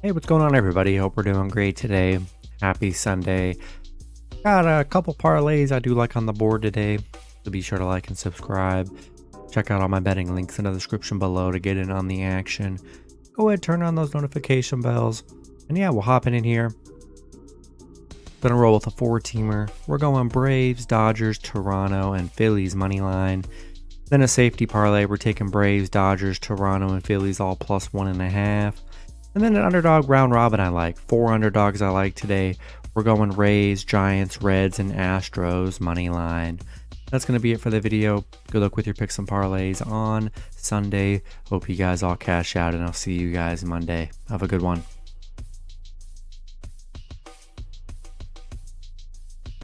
Hey, what's going on, everybody? Hope we're doing great today. Happy Sunday. Got a couple parlays I do like on the board today, so be sure to like and subscribe. Check out all my betting links in the description below to get in on the action. Go ahead, turn on those notification bells, and yeah, we'll hop in here. Gonna roll with a four teamer. We're going Braves, Dodgers, Toronto, and Phillies money line. Then a safety parlay. We're taking Braves, Dodgers, Toronto, and Phillies all plus one and a half. And then an underdog round robin I like. Four underdogs I like today. We're going Rays, Giants, Reds, and Astros money line. That's going to be it for the video. Good luck with your picks and parlays on Sunday. Hope you guys all cash out, and I'll see you guys Monday. Have a good one.